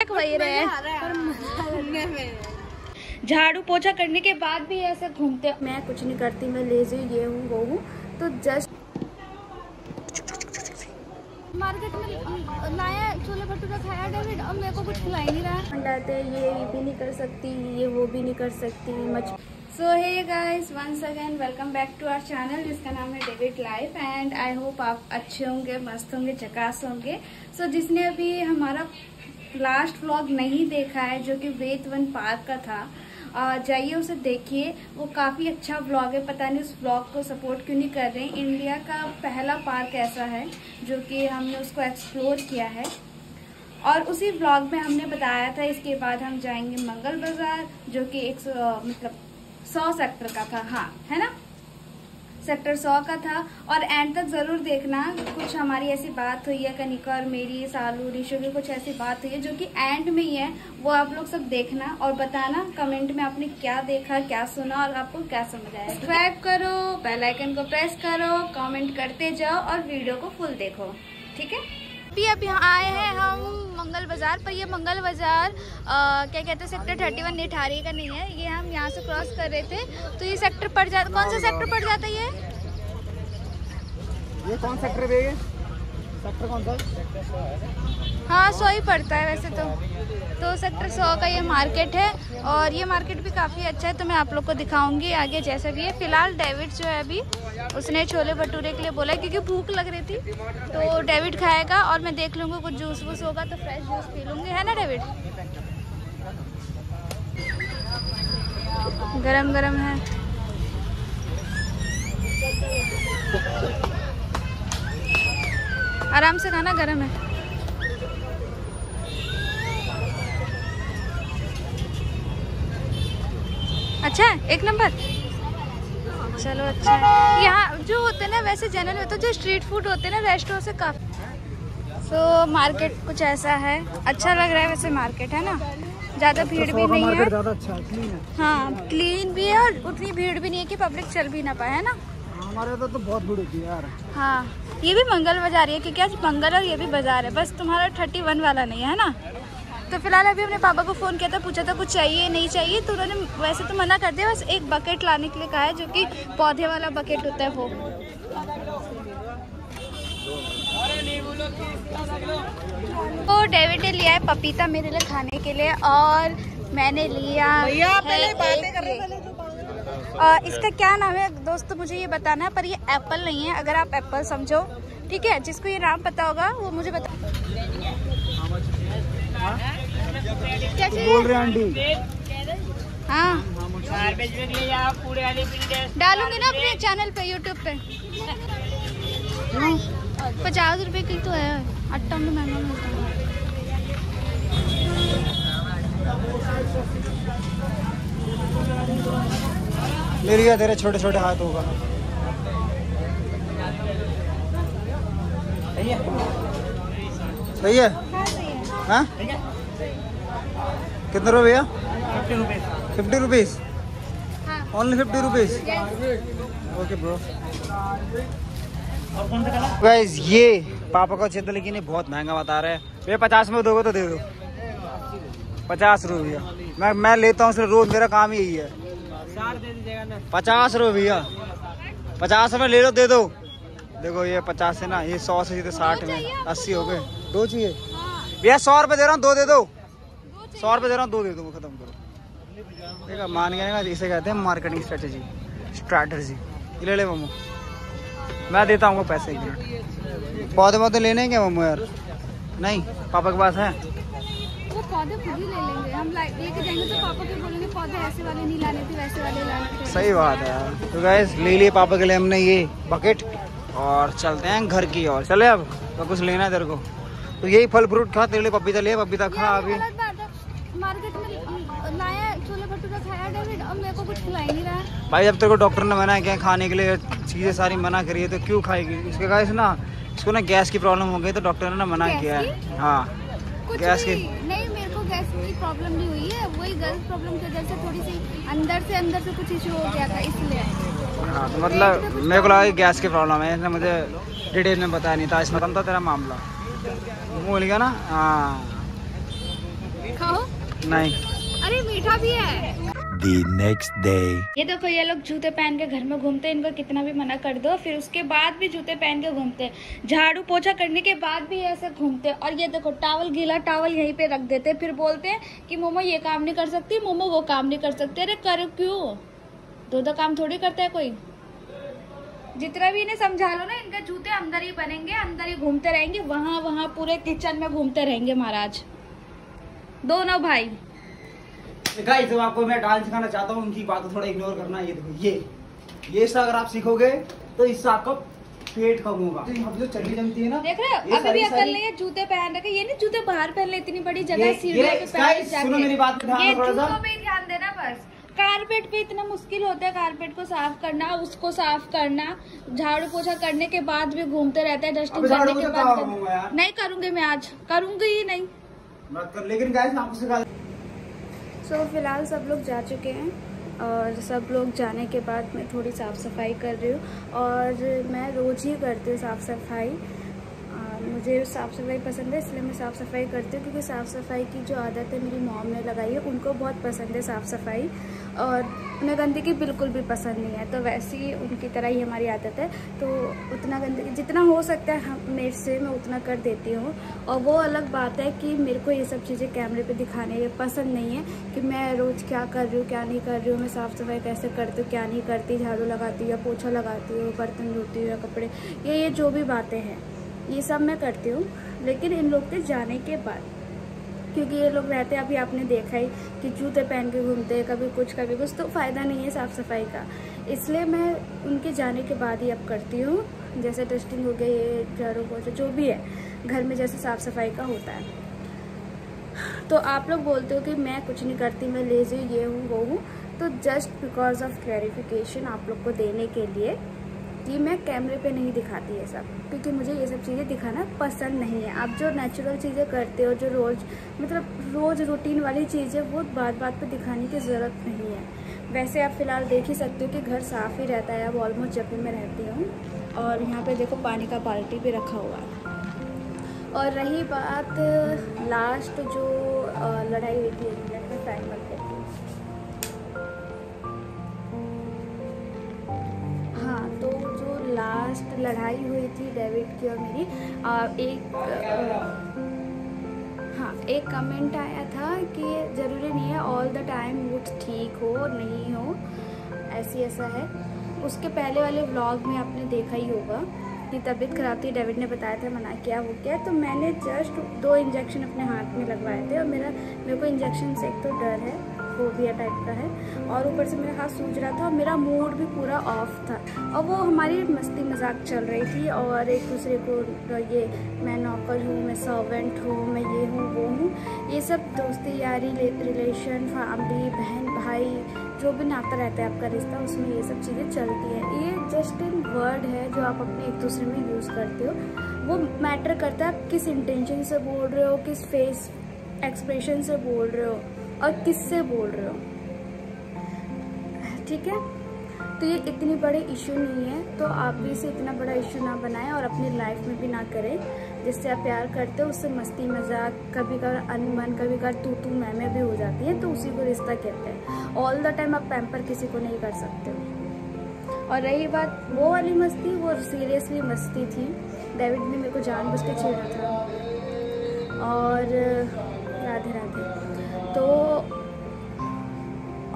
वही रहे। झाड़ू पोछा करने के बाद भी ऐसे घूमते मैं कुछ नहीं करती मैं लेजी ये हूँ वो हूँ। तो जस्ट मार्केट में लाया छोले भटूरा खाया डेविड अब मेरे को कुछ खिला ही नहीं रहा। डालते ये भी नहीं कर सकती ये वो भी नहीं कर सकती much so hey guys once again welcome back to our channel जिसका नाम है David Life and I hope आप अच्छे होंगे मस्त होंगे चकास होंगे। सो so, जिसने अभी हमारा लास्ट व्लॉग नहीं देखा है, जो कि वेत वन पार्क का था। जाइए उसे देखिए। वो काफ़ी अच्छा ब्लॉग है। पता नहीं उस ब्लॉग को सपोर्ट क्यों नहीं कर रहे हैं। इंडिया का पहला पार्क ऐसा है, जो कि हमने उसको एक्सप्लोर किया है। और उसी ब्लॉग में हमने बताया था, इसके बाद हम जाएँगे मंगल बाज़ार, जो कि एक मतलब सौ सेक्टर का था। हाँ है ना? सेक्टर सौ का था। और एंड तक ज़रूर देखना, कुछ हमारी ऐसी बात हुई है, कनिका और मेरी, सालू, ऋषु की कुछ ऐसी बात हुई है, जो कि एंड में ही है, वो आप लोग सब देखना और बताना कमेंट में आपने क्या देखा, क्या सुना और आपको क्या समझ आया। सब्सक्राइब करो बेल आइकन को प्रेस करो कमेंट करते जाओ और वीडियो को फुल देखो। ठीक है? अभी अब यहाँ आए हैं हम। बाज़ार पर ये मंगल बाज़ार क्या कहते हैं सेक्टर थर्टी वन निठारी का नहीं है। ये हम यहाँ से क्रॉस कर रहे थे। तो ये सेक्टर पड़ जाता कौन सा सेक्टर पड़ जाता है ये? ये कौन सेक्टर है सेक्टर कौन सा हाँ? सौ ही पड़ता है वैसे तो। तो सेक्टर सौ का ये मार्केट है और ये मार्केट भी काफ़ी अच्छा है तो मैं आप लोग को दिखाऊँगी आगे जैसा भी है। फ़िलहाल डेविड जो है अभी उसने छोले भटूरे के लिए बोला है क्योंकि भूख लग रही थी तो डेविड खाएगा और मैं देख लूँगी कुछ जूस वूस होगा तो फ्रेश जूस पी लूँगी। है ना डेविड? गरम गरम है। आराम से खाना गर्म है। अच्छा है? एक नंबर। चलो अच्छा है। यहाँ जो होते हैं ना वैसे जनरल में तो जो स्ट्रीट फ़ूड होते हैं ना रेस्टोरेंट से काफ़ी सो so, मार्केट कुछ ऐसा है। अच्छा लग रहा है वैसे मार्केट है ना? ज़्यादा भीड़ भी नहीं है। ज़्यादा अच्छा क्लीन है। हाँ क्लीन भी है और उतनी भीड़ भी नहीं है कि पब्लिक चल भी ना पाए है ना? हमारे तो, तो बहुत भीड़ होती है यार। हाँ ये भी मंगल बाज़ार है क्योंकि आज मंगल और ये भी बाज़ार है। बस तुम्हारा थर्टी वन वाला नहीं है ना? तो फ़िलहाल अभी अपने पापा को फ़ोन किया था पूछा था कुछ चाहिए नहीं चाहिए तो उन्होंने वैसे तो मना कर दिया बस एक बकेट लाने के लिए कहा है जो कि पौधे वाला बकेट होता है वो। तो डेविड ने लिया है पपीता मेरे लिए खाने के लिए और मैंने लिया है और इसका क्या नाम है? दोस्तों मुझे ये बताना है पर ये एप्पल नहीं है। अगर आप एप्पल समझो ठीक है? जिसको ये नाम पता होगा वो मुझे बता क्या बोल रहे आंटी। हाँ। डालूँगी ना अपने चैनल पे यूट्यूब पे। पचास रुपए की तो है। अट्टा में महँगा मिलता है। ले लिया तेरे छोटे छोटे हाथ होगा सही है? हाँ? कितने रुपये भैया? Fifty rupees only fifty rupees okay bro guys ये पापा का चित्र लेकिन ये बहुत महँगा बता रहे हैं। भैया पचास में दोगे तो दे दो। पचास रुपया मैं मैं लेता हूँ सिर्फ़ रोज मेरा काम ही यही है। पचास रुपये भैया। पचास में ले लो, दे दो। देखो ये पचास है ना, ये सौ से सीधे साठ में अस्सी हो गए। दो चाहिए? भैया सौ रुपये दे रहा हूँ, दो दे दो। सौ रुपये दे रहा हूँ, दो दे दो खत्म करो। देखा, मान गया ना, इसे कहते हैं मार्केटिंग स्ट्रेटेजी स्ट्रैटेजी ले ले ममो। मैं देता हूँ पैसे एक मिनट। पौधे पौधे लेने क्या ममो यार? नहीं, पापा के पास है? पौधे खुद ही ले लेंगे। हम लेके जाएँगे तो पापा के बोलेंगे पौधे ऐसे वाले नहीं लाने थे वैसे वाले लाने थे। सही बात है तो गैस ले लिए पापा के लिए हमने ये बकेट और चलते हैं घर की ओर। चले अब तो कुछ लेना है तेरे को। तो यही फल फ्रूट खा तेरे लिए पपीता ले पपीता खा अभी। मार्केट में लाया छोले भटूरा खाया डेविड अब मेरे को कुछ खिला ही नहीं रहा भाई जब तेरे को डॉक्टर ने मना किया खाने के लिए चीज़ें सारी मना करी है तो क्यों खाएगी? इसके गाइस ना इसको ना गैस की प्रॉब्लम हो गई तो डॉक्टर ने ना मना किया है। हाँ गैस को गैस की प्रॉब्लम नहीं हुई है। वही गैस प्रॉब्लम की वजह से थोड़ी सी अंदर से अंदर से कुछ इशू हो गया था इसलिए। हाँ तो मतलब मेरे को लगा कि गैस की प्रॉब्लम है इसने मुझे डिटेल में बताया नहीं था इसमें कम था तेरा मामला। बोल गया ना? हाँ। नहीं। अरे मीठा भी है। The next day. ये देखो, ये लोग जूते पहन के घर में घूमते इनको कितना भी मना कर दो, फिर उसके बाद भी जूते पहन के घूमते झाड़ू पोछा करने के बाद भी ऐसे घूमते और ये देखो टावल गीला टावल यहीं पे रख देते फिर बोलते हैं कि, मोमो, ये काम नहीं कर सकती, मोमो, वो काम नहीं कर सकते। अरे, कर क्यों? दो दो काम थोड़ी करता है कोई। जितना भी इन्हें समझा लो ना, इनके जूते अंदर ही बनेंगे, अंदर ही घूमते रहेंगे वहाँ वहाँ पूरे किचन में घूमते रहेंगे महाराज। दोनों भाई। गाइस जब आपको मैं डांस सिखाना चाहता हूँ उनकी बात थोड़ा इग्नोर करना ये देखो ये ये इससे अगर आप सीखोगे तो इससे आपका पेट कम होगा तो हम जो चर्बी जमती है ना देख रहे हो अभी भी अकल नहीं है जूते पहन रखे ये नहीं जूते बाहर पहन ले इतनी बड़ी जगह सीढ़ियों पे पहन सुनो मेरी बात ध्यान ये दो थोड़ा सा। जूतों पे ध्यान देना बस कारपेट पे इतना मुश्किल होता है कारपेट को साफ़ करना उसको साफ़ करना झाड़ू पोछा करने के बाद भी घूमते रहते हैं डस्टिंग करने के बाद कहाँ करूँगा यार? नहीं करूँगी मैं आज करूँगी ही नहीं मत कर लेकिन गाइस so, सो फ़िलहाल सब लोग जा चुके हैं और सब लोग जाने के बाद मैं थोड़ी साफ़ सफ़ाई कर रही हूँ और मैं रोज़ ही करती हूँ साफ़ सफ़ाई। आ, मुझे साफ़ सफ़ाई पसंद है इसलिए मैं साफ़ सफ़ाई करती हूँ क्योंकि साफ़ सफ़ाई की जो आदत है मेरी मॉम ने लगाई है उनको बहुत पसंद है साफ़ सफ़ाई और उन्हें गंदगी बिल्कुल भी पसंद नहीं है तो वैसे ही उनकी तरह ही हमारी आदत है तो उतना गंदगी जितना हो सकता है हम मेरे से मैं उतना कर देती हूँ और वो अलग बात है कि मेरे को ये सब चीज़ें कैमरे पे दिखाने पसंद नहीं है कि मैं रोज़ क्या कर रही हूँ क्या नहीं कर रही हूँ मैं साफ़ सफ़ाई कैसे करती हूँ क्या नहीं करती झाड़ू लगाती हूँ या पोछा लगाती हूँ बर्तन धोती हूँ या कपड़े ये ये जो भी बातें हैं। ये सब मैं करती हूँ, लेकिन इन लोग के जाने के बाद, क्योंकि ये लोग रहते हैं, अभी आपने देखा ही कि जूते पहन के घूमते हैं, कभी कुछ कभी कुछ तो फ़ायदा नहीं है साफ़ सफ़ाई का। इसलिए मैं उनके जाने के बाद ही अब करती हूँ, जैसे डस्टिंग हो गई ये झाड़ू जो भी है, घर में जैसे साफ़ सफ़ाई का होता है। तो आप लोग बोलते हो कि मैं कुछ नहीं करती, मैं लेजी ये हूँ, वो हूँ तो जस्ट बिकॉज़ ऑफ़ क्लैरिफिकेशन आप लोग को देने के लिए कि मैं कैमरे पे नहीं दिखाती ये सब, क्योंकि मुझे ये सब चीज़ें दिखाना पसंद नहीं है। आप जो नेचुरल चीज़ें करते हो, जो रोज़ मतलब रोज़ रूटीन वाली चीज़ें, वो बात बात पे दिखाने की ज़रूरत नहीं है। वैसे आप फ़िलहाल देख ही सकते हो कि घर साफ़ ही रहता है, अब ऑलमोस्ट जब भी मैं रहती हूँ, और यहाँ पर देखो पानी का बाल्टी भी रखा हुआ है। और रही बात लास्ट जो लड़ाई हुई थी एक लास्ट लड़ाई हुई थी डेविड की और मेरी। अ, एक हाँ एक कमेंट आया था कि ज़रूरी नहीं है ऑल द टाइम मूड ठीक हो नहीं हो ऐसी ऐसा है। उसके पहले वाले व्लॉग में आपने देखा ही होगा कि तबीयत खराब थी डेविड ने बताया था मना किया वो क्या। तो मैंने जस्ट दो इंजेक्शन अपने हाथ में लगवाए थे और मेरा मेरे को इंजेक्शन से एक तो डर है। फोबिया टाइप का है। और ऊपर से मेरा हाथ सूज रहा था और मेरा मूड भी पूरा ऑफ़ था। और वो हमारी मस्ती मज़ाक चल रही थी और एक दूसरे को, ये मैं नौकर हूँ, मैं सर्वेंट हूँ, मैं ये हूँ, वो हूँ। ये सब दोस्ती, यारी रिलेशन फैमिली बहन, भाई, जो भी नाता रहता है आपका रिश्ता, उसमें ये सब चीज़ें चलती हैं। ये जस्ट इन वर्ड है जो आप अपने एक दूसरे में यूज़ करते हो। वो मैटर करता है आप किस इंटेंशन से बोल रहे हो, किस फेस एक्सप्रेशन से बोल रहे हो। और किससे बोल रहे हो? ठीक है? तो ये इतनी बड़े इशू नहीं है तो आप भी इसे इतना बड़ा इशू ना बनाएँ और अपनी लाइफ में भी ना करें, जिससे आप प्यार करते हो, उससे मस्ती मज़ाक कभी कभार अनमन कभी कभार तू तू मैं में भी हो जाती है तो उसी को रिश्ता कहते हैं। ऑल द टाइम आप पैम्पर किसी को नहीं कर सकते हो। और रही बात, वो वाली मस्ती, वो सीरियसली मस्ती थी। डेविड ने मेरे को जान जानबूझ के छेड़ा था। और राधे राधे तो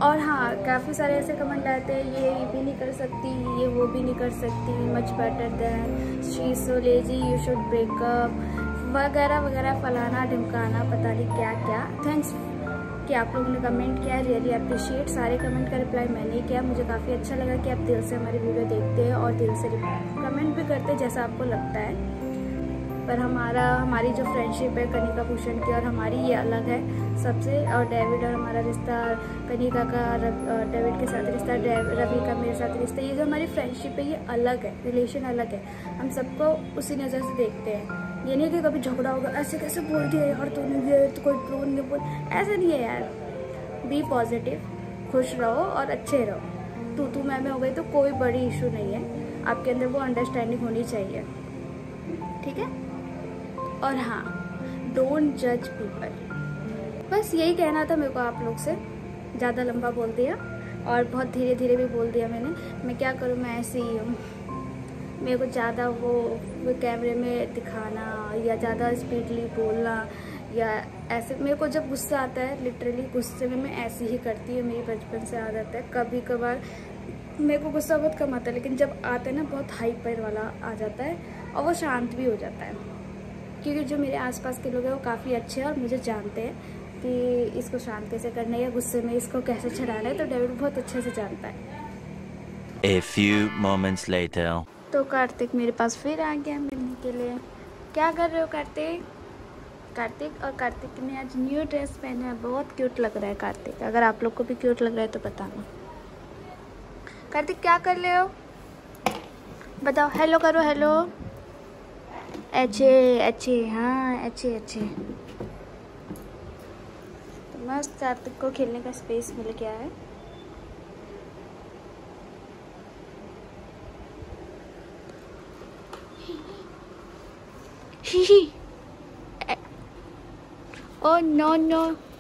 और हाँ काफ़ी सारे ऐसे कमेंट आते हैं, ये भी नहीं कर सकती, ये वो भी नहीं कर सकती much better than she so lazy you should break up वगैरह वगैरह, फलाना, ढिमकाना, पता नहीं क्या क्या थैंक्स कि आप लोगों ने कमेंट किया रियली अप्रिशिएट सारे कमेंट का रिप्लाई मैंने किया। मुझे काफ़ी अच्छा लगा कि आप दिल से हमारी वीडियो देखते हैं और दिल से कमेंट भी करते जैसा आपको लगता है। पर हमारा, हमारी जो फ्रेंडशिप है कनिका भूषण की और हमारी ये अलग है सबसे। और डेविड और हमारा रिश्ता, कनिका का डेविड के साथ रिश्ता रवि का मेरे साथ रिश्ता, ये जो हमारी फ्रेंडशिप है, ये अलग है रिलेशन अलग है। हम सबको उसी नज़र से देखते हैं। ये नहीं कि कभी झगड़ा होगा, ऐसे कैसे बोल दिया यार तूने, ये तो कोई ट्रोन नहीं, बोल। ऐसा नहीं है यार। बी पॉजिटिव खुश रहो और अच्छे रहो। तू तू मैं, में हो गई तो कोई बड़ी इशू नहीं है। आपके अंदर वो अंडरस्टैंडिंग होनी चाहिए। ठीक है? और हाँ डोंट जज पीपल बस यही कहना था मेरे को आप लोग से। ज़्यादा लंबा बोल दिया और बहुत धीरे धीरे भी बोल दिया मैंने। मैं क्या करूँ मैं ऐसे ही हूँ। मेरे को ज़्यादा वो, कैमरे में दिखाना या ज़्यादा स्पीडली बोलना या ऐसे मेरे को जब गुस्सा आता है लिटरली गुस्से में मैं ऐसे ही करती हूँ मेरी बचपन से आदत है। कभी कभार मेरे को गुस्सा बहुत कम आता है लेकिन जब आता है ना बहुत हाई पर वाला आ जाता है और वो शांत भी हो जाता है। क्योंकि जो मेरे आसपास के लोग हैं वो काफ़ी अच्छे हैं और मुझे जानते हैं कि इसको शांत कैसे करना है या गुस्से में इसको कैसे छड़ाना है तो डेविड बहुत अच्छे से जानता है। A few moments later. तो कार्तिक मेरे पास फिर आ गया मिलने के लिए। क्या कर रहे हो कार्तिक? कार्तिक और कार्तिक ने आज न्यू ड्रेस पहना है। बहुत क्यूट लग रहा है कार्तिक। अगर आप लोग को भी क्यूट लग रहा है तो बताना। कार्तिक क्या कर रहे हो? बताओ। हेलो करो हेलो अच्छे अच्छे हाँ अच्छे अच्छे। तो मस्त कार्तिक को खेलने का स्पेस मिल गया है। ही ही oh no Four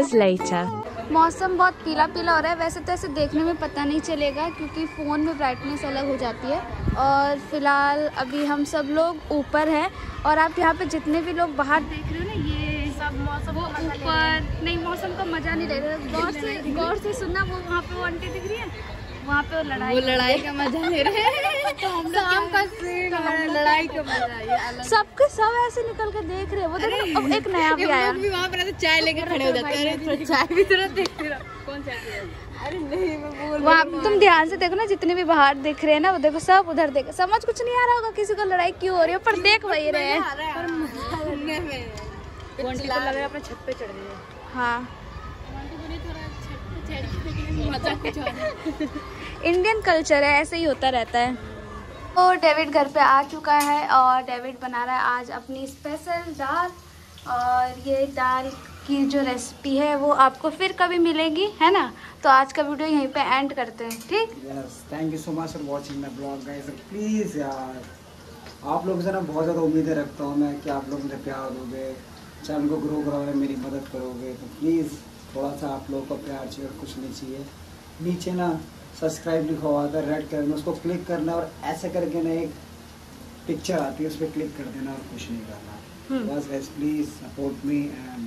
hours later. मौसम बहुत पीला पीला हो रहा है। वैसे तो ऐसे देखने में पता नहीं चलेगा क्योंकि फ़ोन में ब्राइटनेस अलग हो जाती है। और फ़िलहाल अभी हम सब लोग ऊपर हैं और आप यहाँ पे जितने भी लोग बाहर देख रहे हो ना ये सब मौसम वो ऊपर नहीं मौसम का मज़ा नहीं ले रहे। गौर से गौर से सुनना वो वहाँ पे वो आंटी दिख रही है। वहाँ पे लड़ाई वो लड़ाई का मज़ा ले रहे हैं। तो हम लोग लड़ाई का मज़ा सबके सब ऐसे निकल के देख रहे हैं। वो देखो अब एक नया भी आया। भी वहाँ पर चाय लेके खड़े हो जाते हैं। अरे चाय भी तरह देखते रहो कौन चाय अरे नहीं मैं बोल वहाँ तुम ध्यान से देखो ना जितने भी बाहर देख रहे हैं ना वो देखो सब उधर देख समझ कुछ नहीं आ रहा होगा किसी को लड़ाई क्यों हो रही है पर देख वही रहे हैं। सुनने में। को लग रहा है अपने छत पे चढ़ गए हाँ। इंडियन कल्चर है ऐसे ही होता रहता है। और डेविड घर पे आ चुका है और डेविड बना रहा है आज अपनी स्पेशल दाल। और ये दाल की जो रेसिपी है वो आपको फिर कभी मिलेगी है ना? तो आज का वीडियो यहीं पे एंड करते हैं ठीक? Yes thank you so much for watching my blog guys please यार आप लोगों से ना बहुत ज़्यादा उम्मीदें रखता हूँ मैं कि आप लोग मुझे प्यार दोगे चैनल को ग्रो कराओगे मेरी मदद करोगे। तो प्लीज़ थोड़ा सा आप लोगों को प्यार चाहिए और कुछ नहीं चाहिए। नीचे ना सब्सक्राइब लिखा हुआ था रेड कलर में उसको क्लिक करना और ऐसे करके ना एक पिक्चर आती है उस पर क्लिक कर देना और कुछ नहीं करना। बस guys please support me and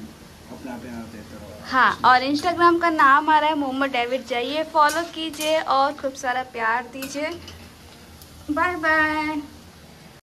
अपना प्यार देते रहो। हाँ और इंस्टाग्राम का नाम आ रहा है मोहम्मद डेविड जाइए फॉलो कीजिए और खूब सारा प्यार दीजिए। Bye bye